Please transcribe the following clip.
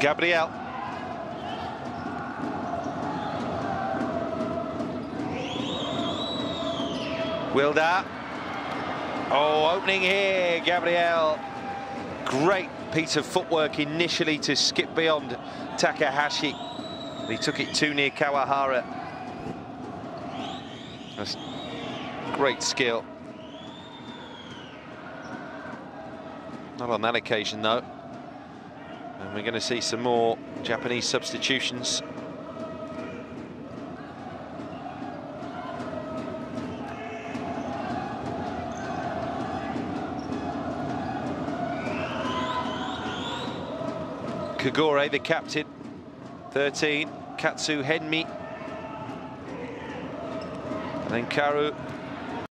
Gabriel. Wilder. Oh, opening here, Gabriel. Great piece of footwork initially to skip beyond Takahashi. He took it too near Kawahara. That's great skill. Not on that occasion, though. And we're going to see some more Japanese substitutions. Kogure, the captain, 13, Katsu Henmi. And then Karu